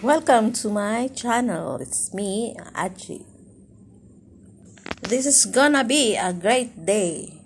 Welcome to my channel. It's me, Achi. This is gonna be a great day.